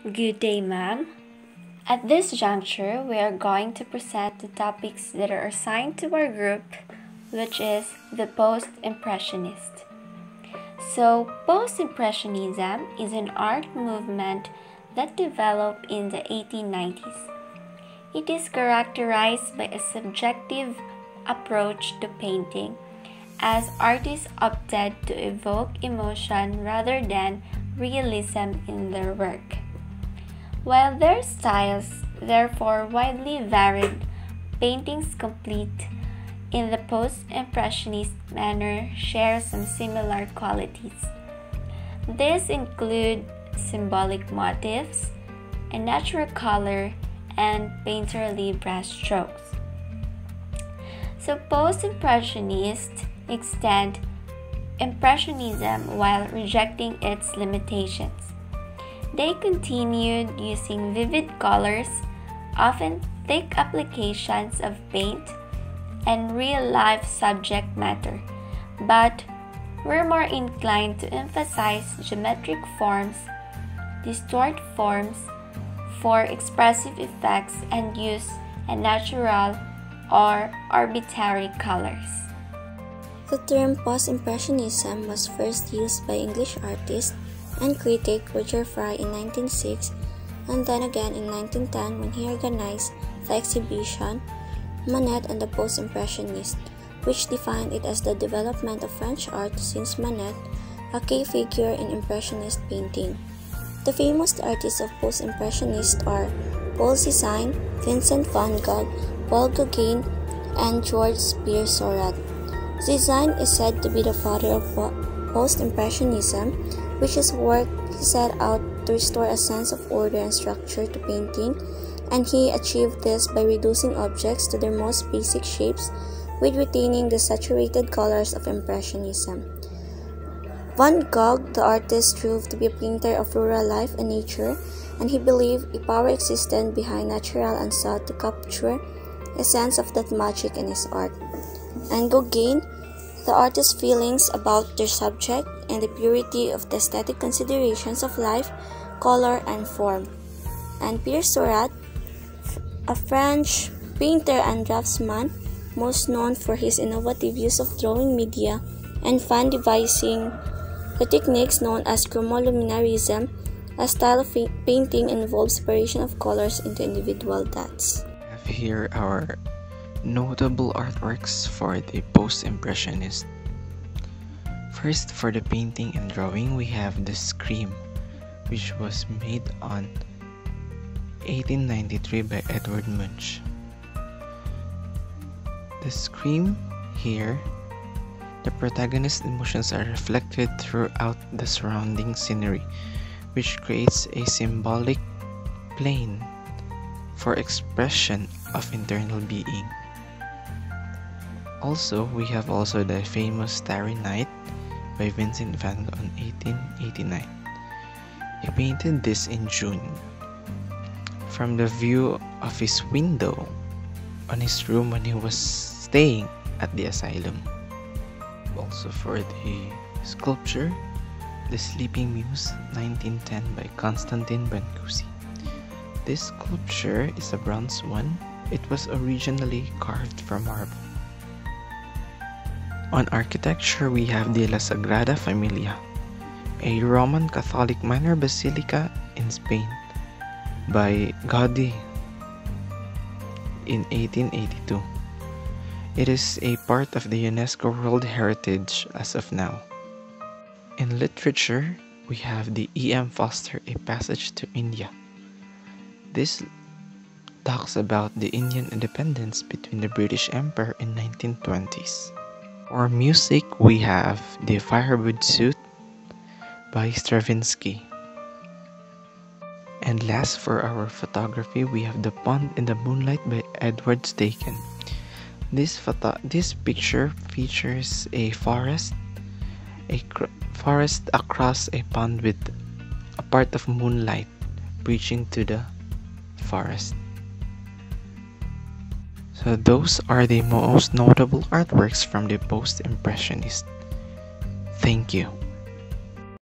Good day, ma'am. At this juncture, we are going to present the topics that are assigned to our group, which is the Post Impressionist. So, Post Impressionism is an art movement that developed in the 1890s. It is characterized by a subjective approach to painting, as artists opted to evoke emotion rather than realism in their work. While their styles therefore widely varied, paintings complete in the post-impressionist manner share some similar qualities. These include symbolic motifs, a natural color, and painterly brushstrokes. So post-impressionists extend impressionism while rejecting its limitations. They continued using vivid colors, often thick applications of paint, and real life subject matter, but were more inclined to emphasize geometric forms, distort forms for expressive effects, and use a natural or arbitrary colors. The term post-impressionism was first used by English artist and critic Roger Fry in 1906 and then again in 1910 when he organized the exhibition Manet and the Post-Impressionists, which defined it as the development of French art since Manet, a key figure in Impressionist painting. The famous artists of Post-Impressionists are Paul Cézanne, Vincent van Gogh, Paul Gauguin, and Georges Pierre Seurat. Cézanne is said to be the father of Post-Impressionism, which is work he set out to restore a sense of order and structure to painting, and he achieved this by reducing objects to their most basic shapes with retaining the saturated colors of Impressionism. Van Gogh, the artist, proved to be a painter of rural life and nature, and he believed a power existed behind natural and sought to capture a sense of that magic in his art. And Gauguin, the artist's feelings about their subject and the purity of the aesthetic considerations of life, color, and form. And Pierre Seurat, a French painter and draftsman, most known for his innovative use of drawing media and fun devising the techniques known as chromoluminarism, a style of painting involves separation of colors into individual dots. Here our notable artworks for the post-impressionist. First, for the painting and drawing, we have the Scream, which was made on 1893 by Edward Munch. The Scream here, the protagonist's emotions are reflected throughout the surrounding scenery, which creates a symbolic plane for expression of internal being. Also, we have also the famous Starry Night by Vincent van Gogh in 1889. He painted this in June. From the view of his window on his room when he was staying at the asylum. Also for the sculpture, The Sleeping Muse 1910 by Constantin Brancusi. This sculpture is a bronze one. It was originally carved from marble. On architecture, we have the La Sagrada Familia, a Roman Catholic minor basilica in Spain by Gaudi in 1882. It is a part of the UNESCO World Heritage as of now. In literature, we have the E.M. Foster A Passage to India. This talks about the Indian independence between the British Empire in 1920s. For music, we have The Firebird Suite by Stravinsky. And last for our photography, we have The Pond in the Moonlight by Edward Steichen. This photo this picture features a forest, a forest across a pond with a part of moonlight reaching to the forest. So those are the most notable artworks from the post-impressionist. Thank you.